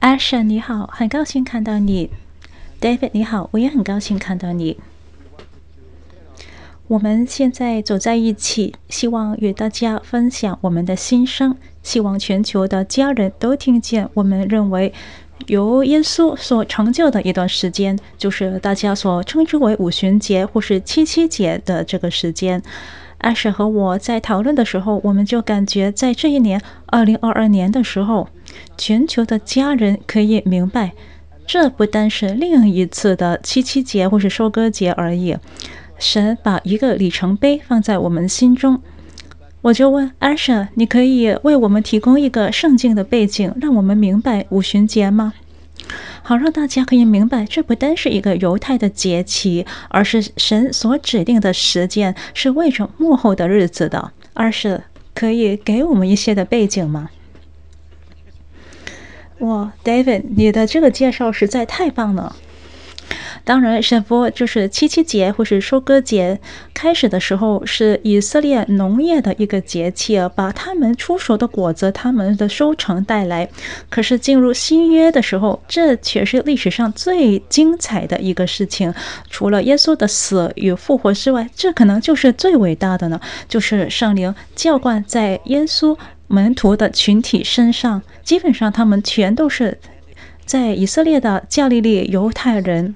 艾莎，你好，很高兴看到你。David，你好，我也很高兴看到你。我们现在走在一起，希望与大家分享我们的心声，希望全球的家人都听见。我们认为，由耶稣所成就的一段时间，就是大家所称之为五旬节或是七七节的这个时间。阿舍和我在讨论的时候，我们就感觉在这一年，二零二二年的时候，全球的家人可以明白，这不单是另一次的七七节或是收割节而已。神把一个里程碑放在我们心中，我就问阿舍：“你可以为我们提供一个圣经的背景，让我们明白五旬节吗？好让大家可以明白，这不单是一个犹太的节期，而是神所指定的时间，是为着幕后的日子的。二是可以给我们一些的背景吗？”哇，David，你的这个介绍实在太棒了。当然，神父就是七七节或是收割节开始的时候，是以色列农业的一个节气，把他们出熟的果子、他们的收成带来。可是进入新约的时候，这却是历史上最精彩的一个事情。除了耶稣的死与复活之外，这可能就是最伟大的呢，就是圣灵浇灌在耶稣门徒的群体身上。基本上，他们全都是在以色列的加利利犹太人。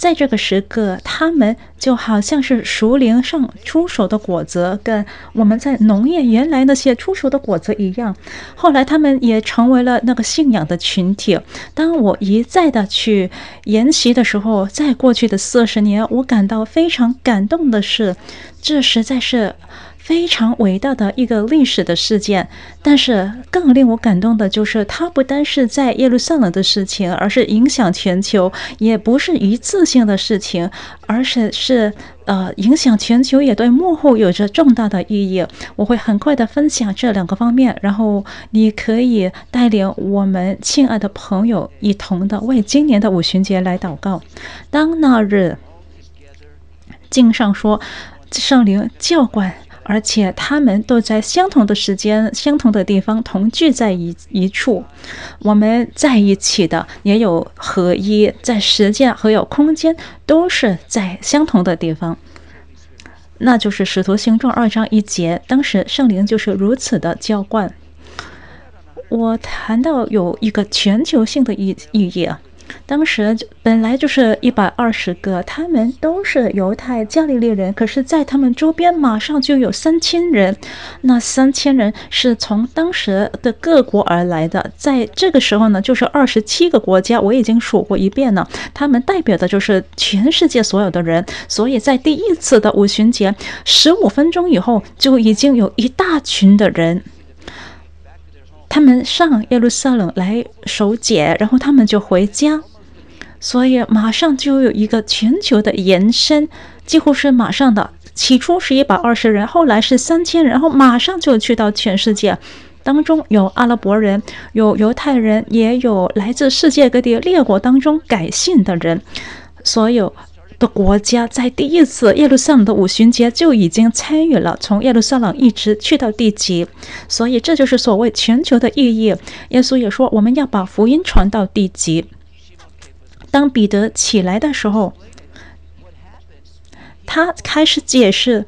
在这个时刻，他们就好像是熟林上出手的果子，跟我们在农业原来那些出手的果子一样。后来，他们也成为了那个信仰的群体。当我一再的去研习的时候，在过去的四十年，我感到非常感动的是，这实在是。非常伟大的一个历史的事件，但是更令我感动的就是，它不单是在耶路撒冷的事情，而是影响全球，也不是一次性的事情，而是是呃影响全球，也对幕后有着重大的意义。我会很快的分享这两个方面，然后你可以带领我们亲爱的朋友一同的为今年的五旬节来祷告。当那日，经上说，圣灵教官。而且他们都在相同的时间、相同的地方同聚在一一处，我们在一起的也有合一，在时间和有空间都是在相同的地方。那就是《使徒行传》二章一节，当时圣灵就是如此的浇灌。我谈到有一个全球性的意意义啊。当时本来就是一百二十个，他们都是犹太加利利人，可是，在他们周边马上就有三千人。那三千人是从当时的各国而来的，在这个时候呢，就是二十七个国家，我已经数过一遍了。他们代表的就是全世界所有的人，所以在第一次的五旬节十五分钟以后，就已经有一大群的人。他们上耶路撒冷来守节，然后他们就回家，所以马上就有一个全球的延伸，几乎是马上的。起初是一百二十人，后来是三千人，然后马上就去到全世界。当中有阿拉伯人，有犹太人，也有来自世界各地列国当中改信的人，所有。的国家在第一次耶路撒冷的五旬节就已经参与了，从耶路撒冷一直去到地极，所以这就是所谓全球的意义。耶稣也说，我们要把福音传到地极。当彼得起来的时候，他开始解释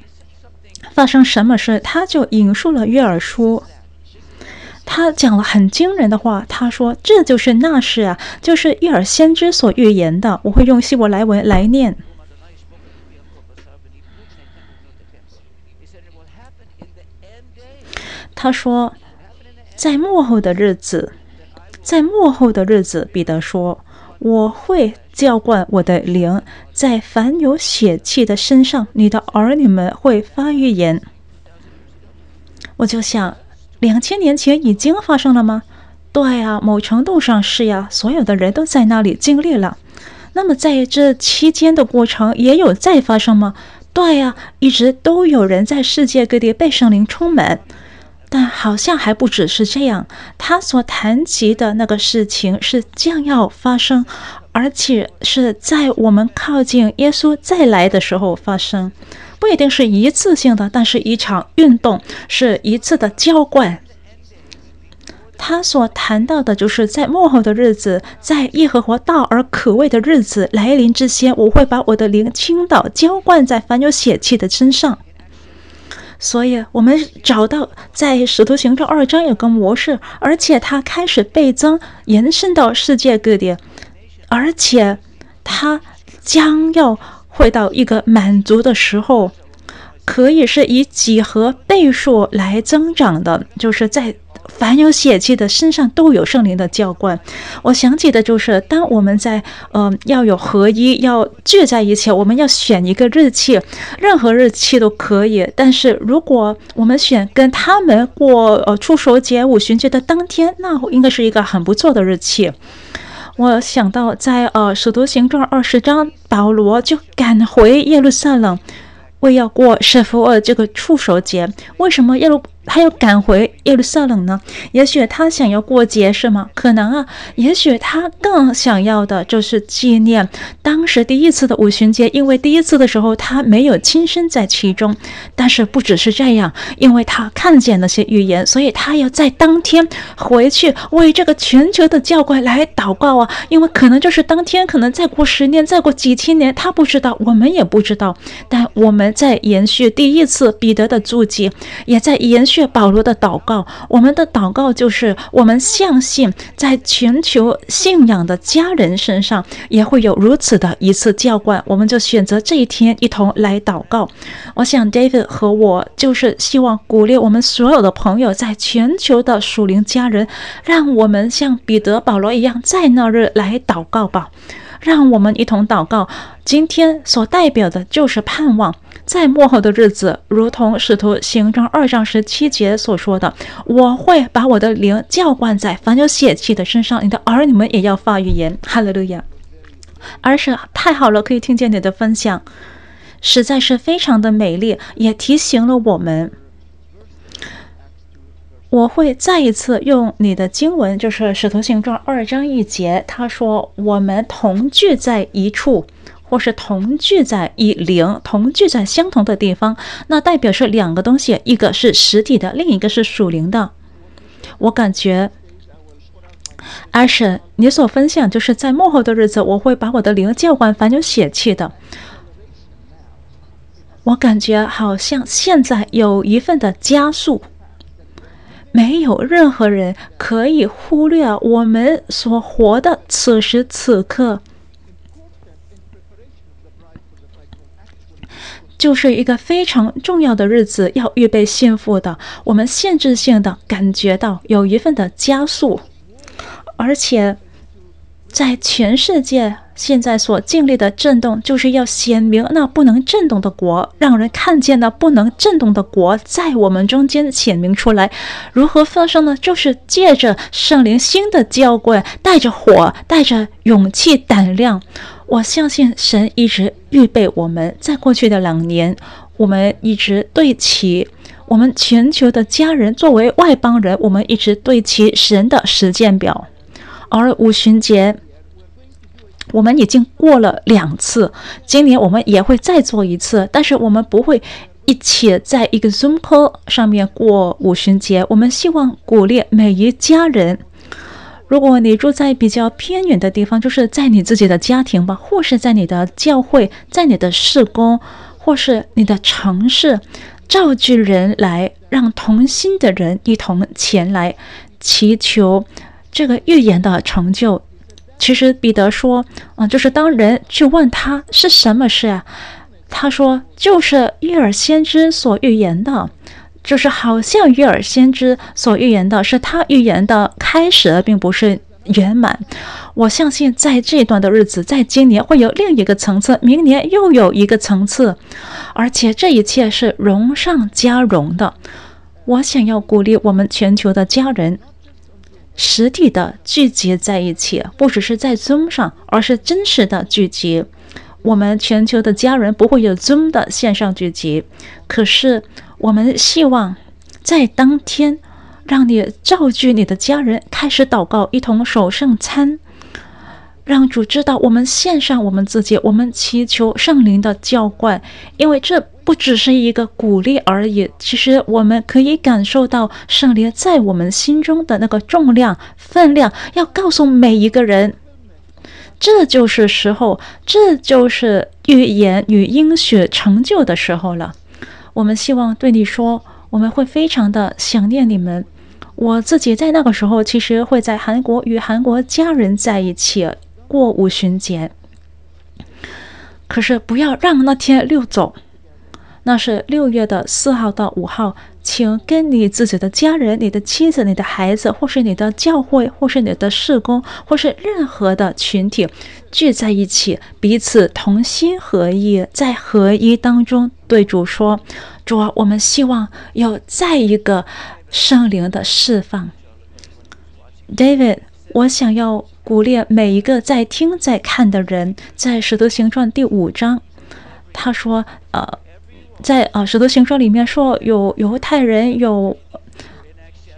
发生什么事，他就引述了约珥书。他讲了很惊人的话，他说：“这就是那事啊，就是约尔先知所预言的。”我会用希伯来文来念。他说：“在幕后的日子，在幕后的日子，彼得说，我会浇灌我的灵在凡有血气的身上，你的儿女们会发预言。”我就想。两千年前已经发生了吗？对呀，某程度上是呀，所有的人都在那里经历了。那么在这期间的过程也有再发生吗？对呀，一直都有人在世界各地被圣灵充满。但好像还不只是这样，他所谈及的那个事情是将要发生，而且是在我们靠近耶稣再来的时候发生。不一定是一次性的，但是一场运动是一次的浇灌。他所谈到的就是在幕后的日子，在耶和华大而可畏的日子来临之前，我会把我的灵倾倒浇灌在凡有血气的身上。所以，我们找到在《使徒行传》二章有个模式，而且它开始倍增，延伸到世界各地，而且它将要会到一个满足的时候，可以是以几何倍数来增长的，就是在。凡有血气的身上都有圣灵的浇灌。我想起的就是，当我们在呃要有合一，要聚在一起，我们要选一个日期，任何日期都可以。但是如果我们选跟他们过呃出手节、五旬节的当天，那应该是一个很不错的日期。我想到在呃使徒行传二十章，保罗就赶回耶路撒冷，为要过圣福尔这个触手节。为什么耶路？他要赶回耶路撒冷呢？也许他想要过节是吗？可能啊。也许他更想要的就是纪念当时第一次的五旬节，因为第一次的时候他没有亲身在其中。但是不只是这样，因为他看见那些预言，所以他要在当天回去为这个全球的教会来祷告啊。因为可能就是当天，可能再过十年，再过几千年，他不知道，我们也不知道。但我们在延续第一次彼得的足迹，也在延续。却保罗的祷告，我们的祷告就是我们相信，在全球信仰的家人身上也会有如此的一次教灌，我们就选择这一天一同来祷告。我想，David 和我就是希望鼓励我们所有的朋友，在全球的属灵家人，让我们像彼得、保罗一样，在那日来祷告吧。让我们一同祷告，今天所代表的就是盼望。在幕后的日子，如同使徒行传二章十七节所说的：“我会把我的灵浇灌在凡有血气的身上，你的儿女们也要发预言。”哈利路亚！而是太好了，可以听见你的分享，实在是非常的美丽，也提醒了我们。我会再一次用你的经文，就是使徒行传二章一节，他说：“我们同聚在一处。”或是同聚在一灵，同聚在相同的地方，那代表是两个东西，一个是实体的，另一个是属灵的。我感觉，阿婶，你所分享就是在幕后的日子，我会把我的灵教官凡有血气的。我感觉好像现在有一份的加速，没有任何人可以忽略我们所活的此时此刻。就是一个非常重要的日子，要预备幸福的。我们限制性的感觉到有一份的加速，而且在全世界现在所经历的震动，就是要显明那不能震动的国，让人看见那不能震动的国在我们中间显明出来。如何发生呢？就是借着圣灵新的浇灌，带着火，带着勇气、胆量。我相信神一直预备我们，在过去的两年，我们一直对齐我们全球的家人，作为外邦人，我们一直对齐神的实践表。而五旬节，我们已经过了两次，今年我们也会再做一次，但是我们不会一起在一个 Zoom call 上面过五旬节。我们希望鼓励每一家人。如果你住在比较偏远的地方，就是在你自己的家庭吧，或是在你的教会，在你的事工，或是你的城市，召集人来，让同心的人一同前来祈求这个预言的成就。其实彼得说，嗯，就是当人去问他是什么事啊，他说就是约尔先知所预言的。就是好像约尔先知所预言的，是他预言的开始，并不是圆满。我相信在这段的日子，在今年会有另一个层次，明年又有一个层次，而且这一切是荣上加荣的。我想要鼓励我们全球的家人，实体的聚集在一起，不只是在 Zoom 上，而是真实的聚集。我们全球的家人不会有 Zoom 的线上聚集，可是。我们希望在当天，让你召集你的家人开始祷告，一同守圣餐，让主知道我们献上我们自己，我们祈求圣灵的浇灌，因为这不只是一个鼓励而已，其实我们可以感受到圣灵在我们心中的那个重量、分量，要告诉每一个人，这就是时候，这就是预言与应许成就的时候了。我们希望对你说，我们会非常的想念你们。我自己在那个时候，其实会在韩国与韩国家人在一起过五旬节。可是不要让那天溜走，那是六月的四号到五号，请跟你自己的家人、你的妻子、你的孩子，或是你的教会，或是你的事工，或是任何的群体聚在一起，彼此同心合意，在合一当中对主说：“主啊，我们希望有再一个圣灵的释放。”David，我想要。鼓励每一个在听在看的人，在《使徒行传》第五章，他说：“呃，在呃《使徒行传》里面说，有犹太人，有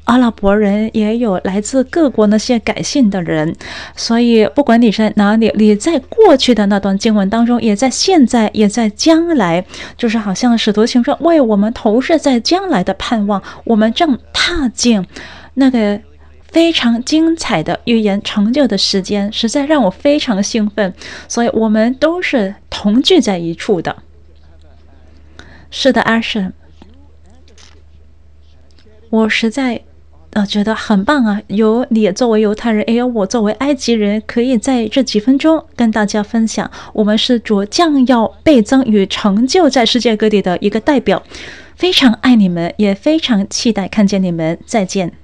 阿拉伯人，也有来自各国那些改信的人。所以，不管你在哪里，你在过去的那段经文当中，也在现在，也在将来，就是好像《使徒行传》为我们投射在将来的盼望，我们正踏进那个。”非常精彩的预言成就的时间，实在让我非常兴奋。所以，我们都是同聚在一处的。是的，阿神，我实在呃觉得很棒啊！有你作为犹太人，也有我作为埃及人，可以在这几分钟跟大家分享，我们是主将要倍增与成就在世界各地的一个代表。非常爱你们，也非常期待看见你们。再见。